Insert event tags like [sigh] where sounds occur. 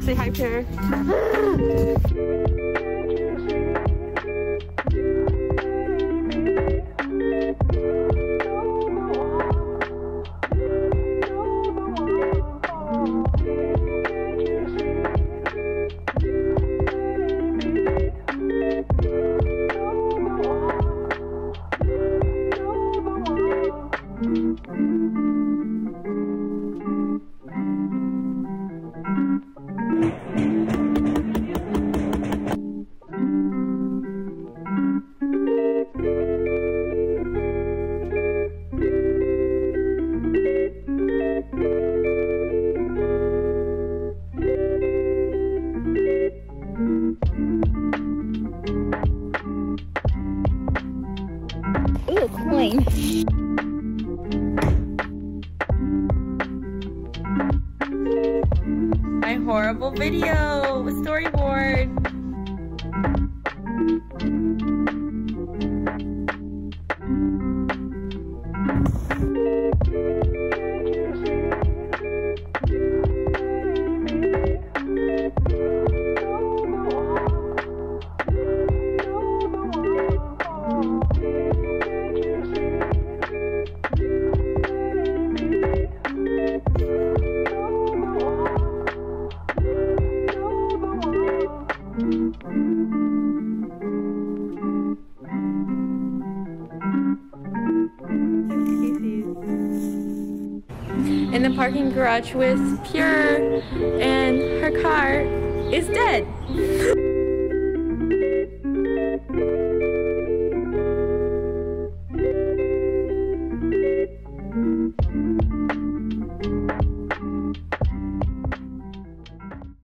Say hi to her. [laughs] [laughs] crying. My horrible video storyboard. In the parking garage with Pure, and her car is dead. [laughs]